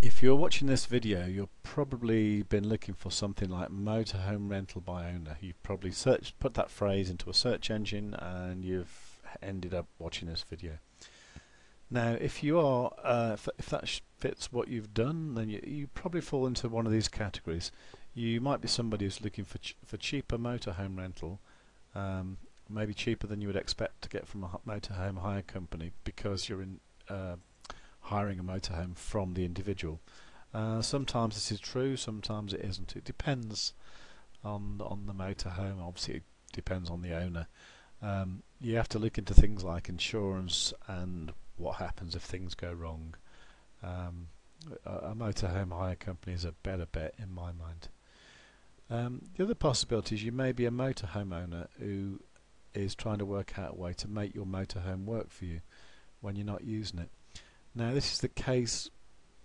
If you're watching this video, you've probably been looking for something like motorhome rental by owner. You've probably searched, put that phrase into a search engine, and you've ended up watching this video. Now, if you are, uh, if, if that fits what you've done, then you, you probably fall into one of these categories. You might be somebody who's looking for ch for cheaper motorhome rental, um, maybe cheaper than you would expect to get from a motorhome hire company because you're in uh, hiring a motorhome from the individual. Uh, sometimes this is true, sometimes it isn't. It depends on on the motorhome. Obviously, it depends on the owner. Um, you have to look into things like insurance and what happens if things go wrong. Um, a, motorhome hire company is a better bet in my mind. Um, the other possibility is you may be a motorhome owner who is trying to work out a way to make your motorhome work for you when you're not using it. Now this is the case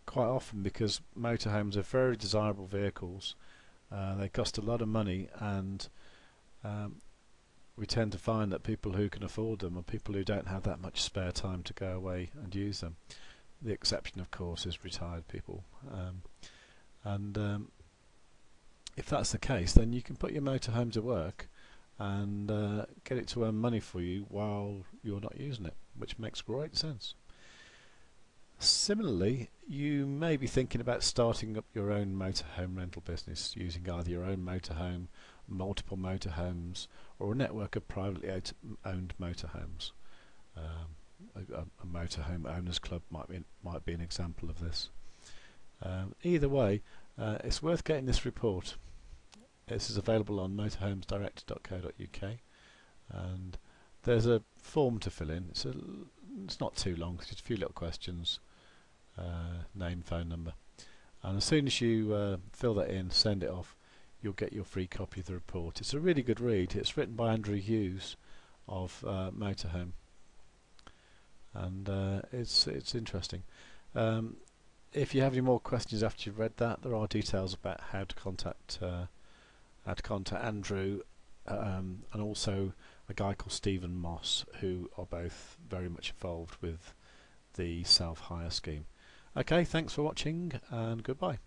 quite often because motorhomes are very desirable vehicles. Uh, they cost a lot of money and um, we tend to find that people who can afford them are people who don't have that much spare time to go away and use them. The exception of course is retired people. Um, and um, if that's the case then you can put your motorhome to work and uh, get it to earn money for you while you're not using it, which makes great sense. Similarly, you may be thinking about starting up your own motorhome rental business using either your own motorhome, multiple motorhomes, or a network of privately owned motorhomes. Um, a, a, motorhome owners club might be might be an example of this. Um, either way, uh, it's worth getting this report. This is available on motorhomesdirect.co.uk, and there's a form to fill in. It's a it's not too long, It's just a few little questions name, phone number. And as soon as you uh, fill that in, send it off, you'll get your free copy of the report. It's a really good read. It's written by Andrew Hughes of uh, Motorholme, and uh, it's it's interesting. Um, if you have any more questions after you've read that, there are details about how to contact uh, how to contact Andrew, um, and also a guy called Stephen Moss, who are both very much involved with the self hire scheme. Okay, thanks for watching and goodbye.